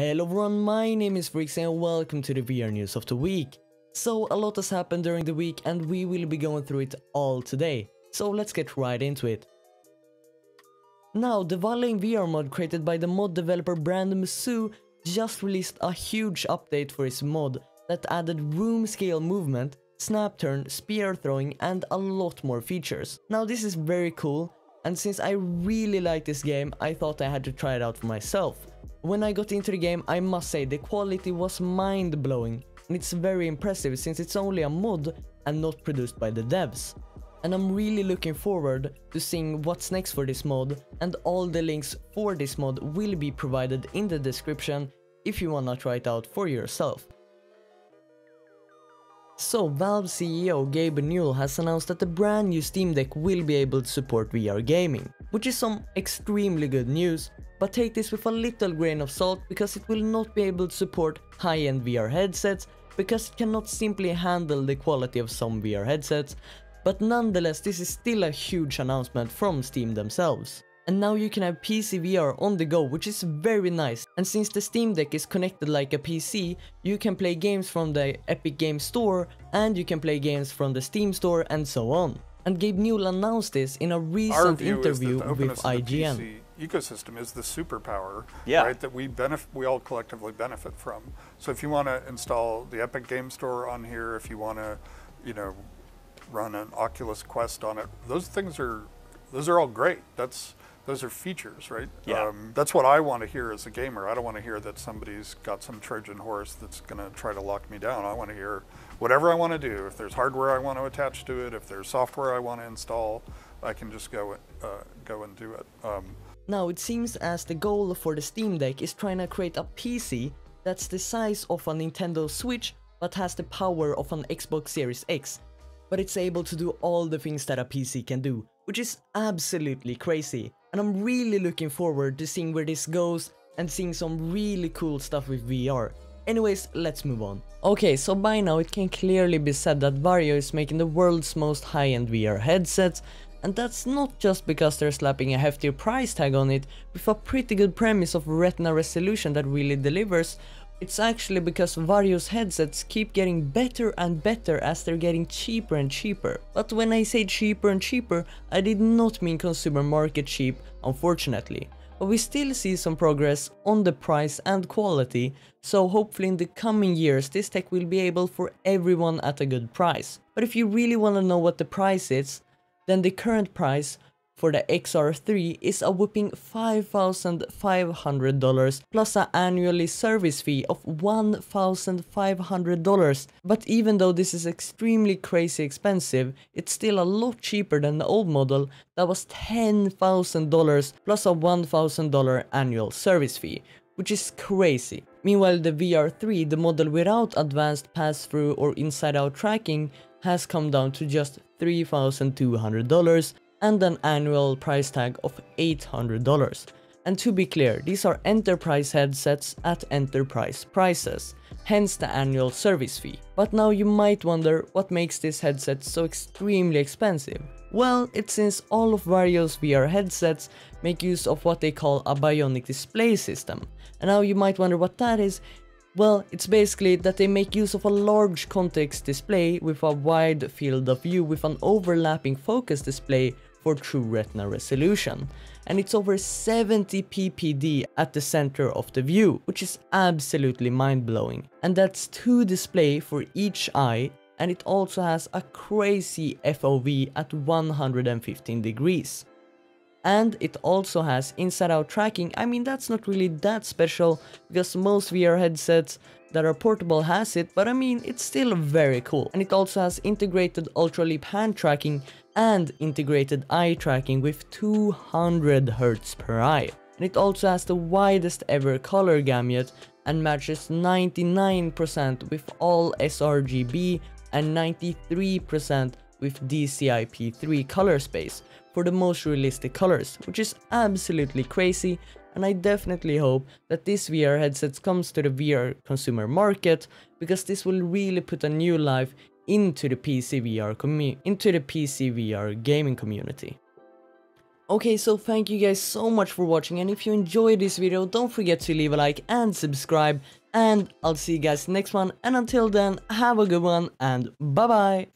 Hello everyone, my name is Frixy and welcome to the VR news of the week. So a lot has happened during the week and we will be going through it all today. So let's get right into it. Now, the Valheim VR mod created by the mod developer Brandon Mousseau just released a huge update for his mod that added room scale movement, snap turn, spear throwing and a lot more features. Now this is very cool and since I really like this game I thought I had to try it out for myself. When I got into the game, I must say the quality was mind-blowing and it's very impressive since it's only a mod and not produced by the devs. And I'm really looking forward to seeing what's next for this mod and all the links for this mod will be provided in the description if you wanna try it out for yourself. So, Valve CEO Gabe Newell has announced that the brand new Steam Deck will be able to support VR gaming, which is some extremely good news but take this with a little grain of salt because it will not be able to support high-end VR headsets because it cannot simply handle the quality of some VR headsets, but nonetheless this is still a huge announcement from Steam themselves. And now you can have PC VR on the go, which is very nice. And since the Steam Deck is connected like a PC, you can play games from the Epic Games Store, and you can play games from the Steam Store, and so on. And Gabe Newell announced this in a recent interview with IGN ecosystem is the superpower, yeah. right? That we benefit, we all collectively benefit from. So if you want to install the Epic Game Store on here, if you want to, you know, run an Oculus Quest on it, those things are, those are all great. That's those are features, right? Yeah. Um, that's what I want to hear as a gamer. I don't want to hear that somebody's got some Trojan horse that's going to try to lock me down. I want to hear whatever I want to do. If there's hardware I want to attach to it, if there's software I want to install, I can just go uh, go and do it. Um, now it seems as the goal for the Steam Deck is trying to create a PC that's the size of a Nintendo Switch but has the power of an Xbox Series X. But it's able to do all the things that a PC can do, which is absolutely crazy. And I'm really looking forward to seeing where this goes and seeing some really cool stuff with VR. Anyways, let's move on. Okay, so by now it can clearly be said that Varjo is making the world's most high-end VR headsets and that's not just because they're slapping a heftier price tag on it with a pretty good premise of retina resolution that really delivers, it's actually because Varjo's headsets keep getting better and better as they're getting cheaper and cheaper. But when I say cheaper and cheaper, I did not mean consumer market cheap, unfortunately. But we still see some progress on the price and quality, so hopefully in the coming years this tech will be able for everyone at a good price. But if you really wanna know what the price is, then the current price for the XR3 is a whooping $5,500 plus an annually service fee of $1,500. But even though this is extremely crazy expensive, it's still a lot cheaper than the old model that was $10,000 plus a $1,000 annual service fee, which is crazy. Meanwhile, the VR3, the model without advanced pass-through or inside-out tracking, has come down to just $3,200 and an annual price tag of $800. And to be clear, these are enterprise headsets at enterprise prices, hence the annual service fee. But now you might wonder what makes this headset so extremely expensive. Well, it's since all of Varjo's VR headsets make use of what they call a bionic display system. And now you might wonder what that is, well, it's basically that they make use of a large context display with a wide field of view with an overlapping focus display for true retina resolution. And it's over 70 ppd at the center of the view, which is absolutely mind-blowing. And that's two display for each eye and it also has a crazy FOV at 115 degrees and it also has inside out tracking. I mean that's not really that special because most VR headsets that are portable has it, but I mean it's still very cool. And it also has integrated Ultraleap hand tracking and integrated eye tracking with 200 Hz per eye. And it also has the widest ever color gamut and matches 99% with all sRGB and 93% with DCI-P3 color space for the most realistic colors, which is absolutely crazy and I definitely hope that this VR headset comes to the VR consumer market because this will really put a new life into the PC VR into the PC VR gaming community. Okay, so thank you guys so much for watching and if you enjoyed this video, don't forget to leave a like and subscribe and I'll see you guys next one and until then, have a good one and bye bye!